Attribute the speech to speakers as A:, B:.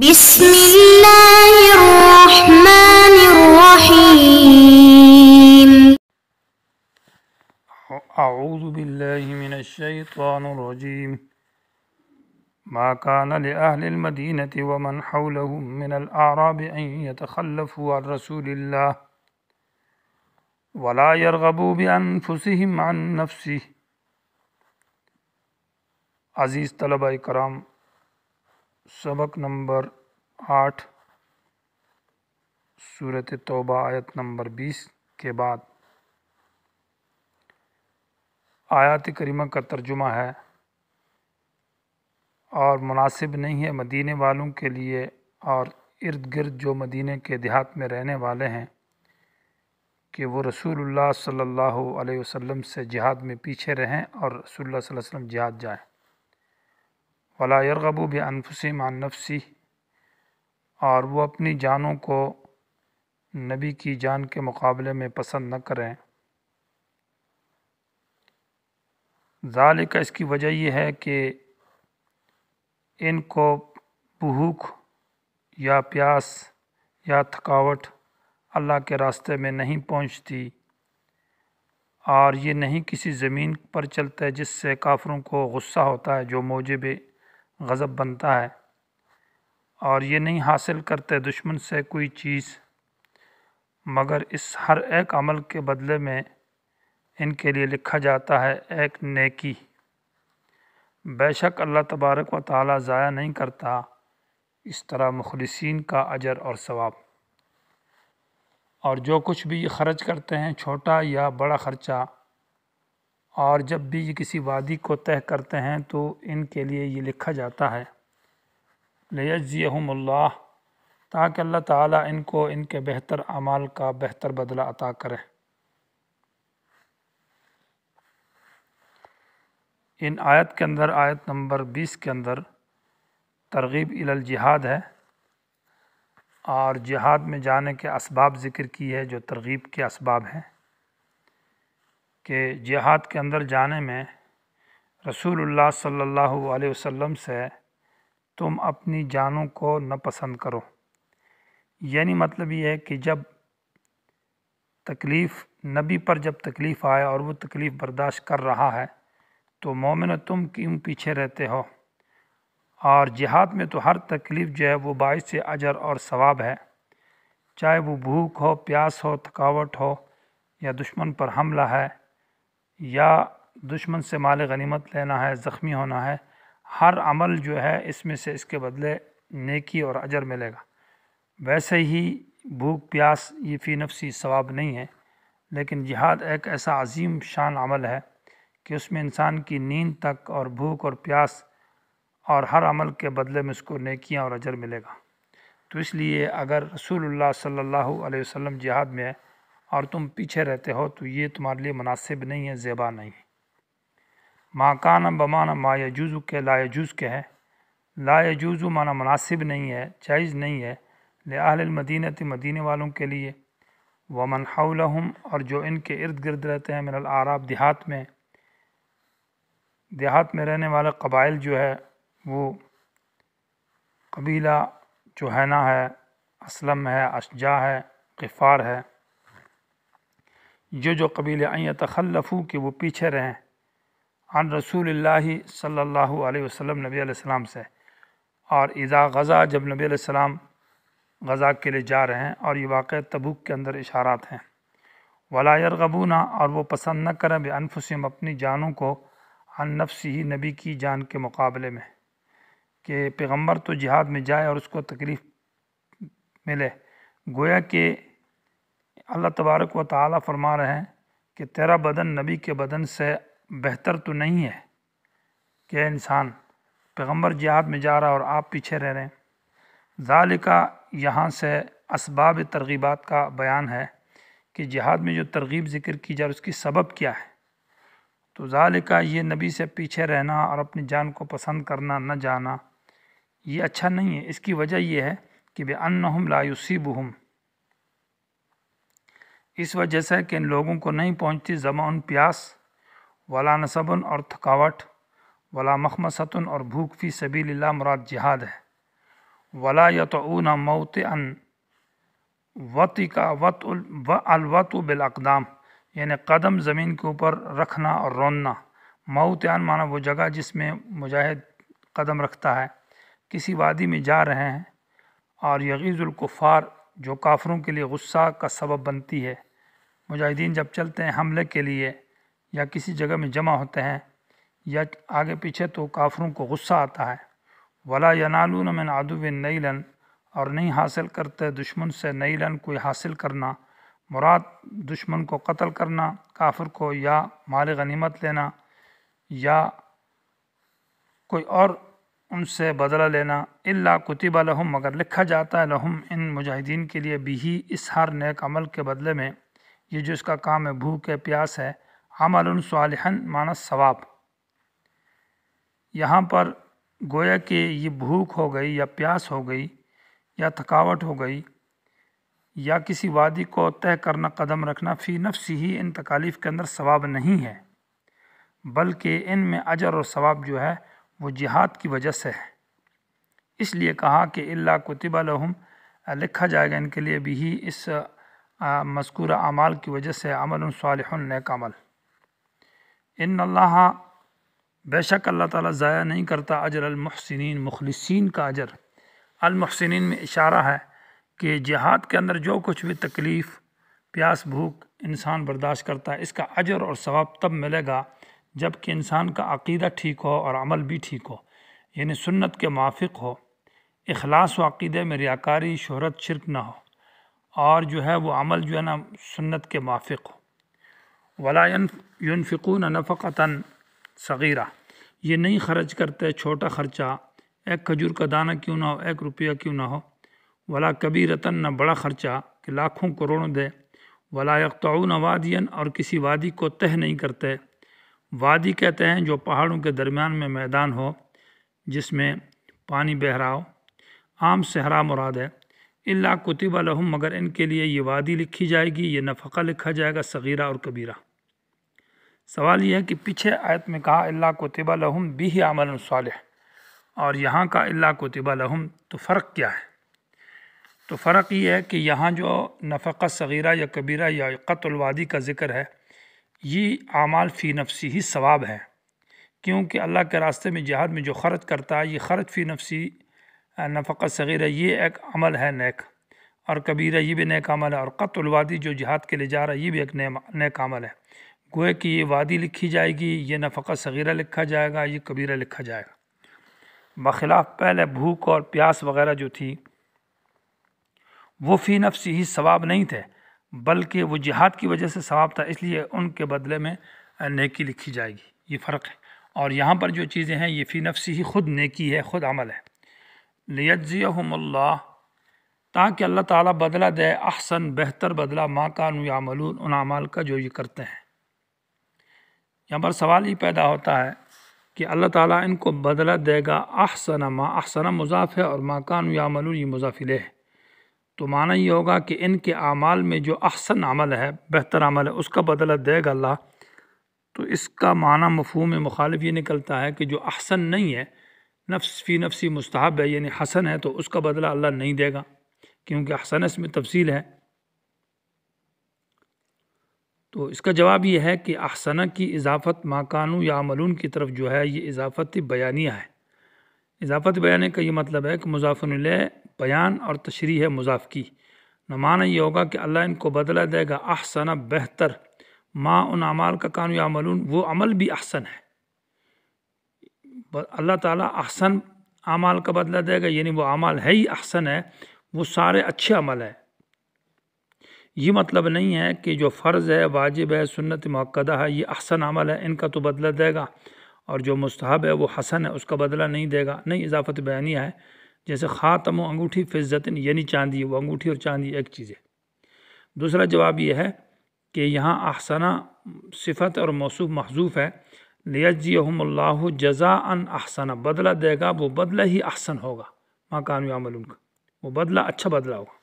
A: بسم الله الرحمن الرحيم.
B: أعوذ بالله من الشيطان الرجيم. ما كان لأهل المدينة ومن حولهم من الأعراب أن يتخلفوا عن رسول الله ولا يرغبوا بأنفسهم عن نفسه. عزیز طلبہ کرام سبق نمبر آٹھ صورت توبہ آیت نمبر بیس کے بعد۔ آیات کریمہ کا ترجمہ ہے، اور مناسب نہیں ہے مدینے والوں کے لیے اور ارد گرد جو مدینے کے دیہات میں رہنے والے ہیں، کہ وہ رسول اللہ صلی اللہ علیہ وسلم سے جہاد میں پیچھے رہیں اور رسول اللہ صلی اللہ علیہ وسلم جہاد جائیں۔ ولا یرغبو بانفسہم عن نفسی اور وہ اپنی جانوں کو نبی کی جان کے مقابلے میں پسند نہ کریں۔ ذالک اس کی وجہ یہ ہے کہ ان کو بھوک یا پیاس یا تھکاوٹ اللہ کے راستے میں نہیں پہنچتی اور یہ نہیں کسی زمین پر چلتے جس سے کافروں کو غصہ ہوتا ہے جو موجب غضب بنتا ہے اور یہ نہیں حاصل کرتے دشمن سے کوئی چیز، مگر اس ہر ایک عمل کے بدلے میں ان کے لیے لکھا جاتا ہے ایک نیکی۔ بے شک اللہ تبارک و تعالی ضائع نہیں کرتا اس طرح مخلصین کا اجر اور ثواب۔ اور جو کچھ بھی یہ خرچ کرتے ہیں، چھوٹا یا بڑا خرچہ اور جب بھی یہ کسی وادی کو طے کرتے ہیں تو ان کے لیے یہ لکھا جاتا ہے۔ لیجزیہم اللہ، تاکہ اللہ تعالیٰ ان کو ان کے بہتر اعمال کا بہتر بدلہ عطا کرے۔ ان آیت کے اندر، آیت نمبر بیس کے اندر ترغیب الجہاد ہے۔ اور جہاد میں جانے کے اسباب ذکر کی ہے جو ترغیب کے اسباب ہیں۔ کہ جہاد کے اندر جانے میں رسول اللہ صلی اللہ علیہ وسلم سے تم اپنی جانوں کو نہ پسند کرو۔ یعنی مطلب یہ ہے کہ جب تکلیف، نبی پر جب تکلیف آئے اور وہ تکلیف برداشت کر رہا ہے، تو مومن تم کیوں پیچھے رہتے ہو۔ اور جہاد میں تو ہر تکلیف جو ہے وہ باعث اجر اور ثواب ہے۔ چاہے وہ بھوک ہو، پیاس ہو، تھکاوٹ ہو یا دشمن پر حملہ ہے یا دشمن سے مال غنیمت لینا ہے، زخمی ہونا ہے، ہر عمل جو ہے اس میں سے اس کے بدلے نیکی اور اجر ملے گا۔ ویسے ہی بھوک، پیاس، یہ فی نفسی ثواب نہیں ہے، لیکن جہاد ایک ایسا عظیم شان عمل ہے کہ اس میں انسان کی نیند تک اور بھوک اور پیاس اور ہر عمل کے بدلے میں اس کو نیکیاں اور اجر ملے گا۔ تو اس لیے اگر رسول اللہ صلی اللہ علیہ وسلم جہاد میں ہے اور تم پیچھے رہتے ہو، تو یہ تمہارے لیے مناسب نہیں ہے، زیبا نہیں۔ ماں کان بمانا ما یجوز کے، لا یجوز کے ہے۔ لا یجوز مانا مناسب نہیں ہے، جائز نہیں ہے۔ لہل المدینت مدینے والوں کے لیے۔ ومن حولہم اور جو ان کے ارد گرد رہتے ہیں، من العراب دیہات میں۔ دیہات میں رہنے والے قبائل جو ہے، وہ قبیلہ جوہینہ ہے اسلم ہے اشجا ہے، غفار ہے۔ جو جو قبیلے این تخلفو کہ وہ پیچھے رہیں۔ عن رسول اللہ صلی اللہ علیہ وسلم نبی علیہ السلام سے۔ اور اذا غزہ جب نبی علیہ السلام غزہ کے لیے جا رہے ہیں اور یہ واقع تبوک کے اندر اشارات ہیں۔ ولا یرغبونا اور وہ پسند نہ کریں بے انفسم اپنی جانوں کو عن نفسی ہی نبی کی جان کے مقابلے میں۔ کہ پیغمبر تو جہاد میں جائے اور اس کو تکلیف ملے۔ گویا کہ اللہ تبارک و تعالیٰ فرما رہے ہیں کہ تیرا بدن نبی کے بدن سے بہتر تو نہیں ہے کہ انسان پیغمبر جہاد میں جا رہا اور آپ پیچھے رہ رہے ہیں۔ ذالکہ یہاں سے اسباب ترغیبات کا بیان ہے کہ جہاد میں جو ترغیب ذکر کی جائے اس کی سبب کیا ہے۔ تو ذالکہ یہ نبی سے پیچھے رہنا اور اپنی جان کو پسند کرنا نہ جانا، یہ اچھا نہیں ہے۔ اس کی وجہ یہ ہے کہ بے انہم لا یصیبہم اس وجہ سے کہ ان لوگوں کو نہیں پہنچتی زمان پیاس، ولا نصبن اور تھکاوٹ، ولا مخمصتن اور بھوک فی سبیل اللہ مراد جہاد ہے۔ ولا یتعون موت ان وتی کا وط الوط بالاقدام یعنی قدم زمین کے اوپر رکھنا اور روننا۔ موتعن مانا وہ جگہ جس میں مجاہد قدم رکھتا ہے۔ کسی وادی میں جا رہے ہیں اور یغیز الکفار جو کافروں کے لیے غصہ کا سبب بنتی ہے۔ مجاہدین جب چلتے ہیں حملے کے لیے یا کسی جگہ میں جمع ہوتے ہیں یا آگے پیچھے تو کافروں کو غصہ آتا ہے۔ ولا ینالون من عدو نیلن اور نہیں حاصل کرتے دشمن سے نیلن کوئی حاصل کرنا۔ مراد دشمن کو قتل کرنا، کافر کو یا مال غنیمت لینا یا کوئی اور ان سے بدلہ لینا۔ اللہ کتب لہم مگر لکھا جاتا ہے لہم ان مجاہدین کے لیے بھی ہی اس ہر نیک عمل کے بدلے میں یہ جو اس کا کام ہے، بھوک ہے، پیاس ہے، عمل صالحن مانس ثواب۔ یہاں پر گویا کہ یہ بھوک ہو گئی یا پیاس ہو گئی یا تھکاوٹ ہو گئی یا کسی وادی کو طے کرنا، قدم رکھنا فی نفسی ہی ان تکالیف کے اندر ثواب نہیں ہے، بلکہ ان میں اجر اور ثواب جو ہے وہ جہاد کی وجہ سے ہے۔ اس لیے کہا کہ اللہ کتب لہم لکھا جائے گا ان کے لیے بھی ہی اس مذکورہ اعمال کی وجہ سے عمل صالح، نیک عمل۔ ان اللہ، بے شک اللہ تعالیٰ ضائع نہیں کرتا اجر المحسنین، مخلصین کا اجر۔ المحسنین میں اشارہ ہے کہ جہاد کے اندر جو کچھ بھی تکلیف، پیاس، بھوک انسان برداشت کرتا ہے، اس کا اجر اور ثواب تب ملے گا جبکہ انسان کا عقیدہ ٹھیک ہو اور عمل بھی ٹھیک ہو یعنی سنت کے موافق ہو۔ اخلاص و عقیدے میں ریاکاری شہرت، شرک نہ ہو۔ اور جو ہے وہ عمل جو ہے نا سنت کے موافق ہو۔ ولا ينفقون نفقتاً صغیرہ یہ نہیں خرچ کرتے، چھوٹا خرچہ۔ ایک کھجور کا دانہ کیوں نہ ہو، ایک روپیہ کیوں نہ ہو۔ ولا کبھی رتن نہ بڑا خرچہ کہ لاکھوں کروڑوں دے۔ ولا یقطعون وادین اور کسی وادی کو تہ نہیں کرتے۔ وادی کہتے ہیں جو پہاڑوں کے درمیان میں میدان ہو، جس میں پانی بہ رہا ہو عام صحرا مراد ہے۔ اللہ کتب الحم مگر ان کے لیے یہ وادی لکھی جائے گی، یہ نفقہ لکھا جائے گا، صغیرہ اور کبیرہ۔ سوال یہ ہے کہ پیچھے آیت میں کہا اللہ کتب الحم بھی عمل صالح۔ اور یہاں کا اللہ کتب الحم تو فرق کیا ہے؟ تو فرق یہ ہے کہ یہاں جو نفقہ صغیرہ یا کبیرہ یا قط الوادی کا ذکر ہے، یہ اعمال فی نفسی ہی ثواب ہے۔ کیونکہ اللہ کے راستے میں جہاد میں جو خرچ کرتا ہے، یہ خرچ فی نفسی نفقہ صغیرہ یہ ایک عمل ہے نیک، اور کبیرہ یہ بھی نیک عمل ہے، اور قط الوادی جو جہاد کے لیے جا رہا ہے، یہ بھی ایک نیک عمل ہے۔ گوئے کہ یہ وادی لکھی جائے گی، یہ نفقہ صغیرہ لکھا جائے گا، یہ کبیرہ لکھا جائے گا۔ بخلاف پہلے بھوک اور پیاس وغیرہ جو تھی، وہ فی نفسی ہی ثواب نہیں تھے، بلکہ وہ جہاد کی وجہ سے ثواب تھا، اس لیے ان کے بدلے میں نیکی لکھی جائے گی، یہ فرق ہے۔ اور یہاں پر جو چیزیں ہیں، یہ فی نفسی ہی خود نیکی ہے، خود عمل ہے۔ لیجزیہم اللہ، تاکہ اللہ تعالیٰ بدلہ دے، احسن، بہتر بدلہ، ما کانو یعملون، ان اعمال کا جو یہ کرتے ہیں۔ یہاں پر سوال ہی پیدا ہوتا ہے کہ اللہ تعالیٰ ان کو بدلہ دے گا احسن ما، احسن مضاف ہے اور ما کانو یعملون، یہ مضاف لے ہے تو معنی یہ ہوگا کہ ان کے اعمال میں جو احسن عمل ہے، بہتر عمل ہے، اس کا بدلہ دے گا اللہ۔ تو اس کا معنی مفہوم مخالف یہ نکلتا ہے کہ جو احسن نہیں ہے نفس فی نفسی مستحب ہے یعنی حسن ہے، تو اس کا بدلہ اللہ نہیں دے گا، کیونکہ احسن اس میں تفصیل ہے۔ تو اس کا جواب یہ ہے کہ احسنہ کی اضافت ماکانو یا عملون کی طرف جو ہے، یہ اضافت بیانیہ ہے۔ اضافت بیانے کا یہ مطلب ہے کہ مضاف علیہ بیان اور تشریح ہے مضاف کی۔ نمانہ یہ ہوگا کہ اللہ ان کو بدلہ دے گا، احسن بہتر۔ ما ان اعمال کا قانو یا عملون وہ عمل بھی احسن ہے۔ اللہ تعالیٰ احسن اعمال کا بدلہ دے گا یعنی وہ عمل ہے ہی احسن ہے، وہ سارے اچھے عمل ہے یہ مطلب نہیں ہے کہ جو فرض ہے، واجب ہے، سنت موقعہ ہے، یہ احسن عمل ہے، ان کا تو بدلہ دے گا۔ اور جو مستحب ہے، وہ حسن ہے، اس کا بدلہ نہیں دے گا۔ نہیں، اضافت بیانیہ ہے، جیسے خاتم و انگوٹھی فضت یعنی چاندی، وہ انگوٹھی اور چاندی ایک چیز ہے۔ دوسرا جواب یہ ہے کہ یہاں احسنہ صفت اور موصوف محضوف ہے۔ لیجزیہم اللہ جزا ان احسن بدلہ دے گا، وہ بدلہ ہی احسن ہوگا ماں کانو عمل ان کا وہ بدلہ اچھا بدلہ ہوگا۔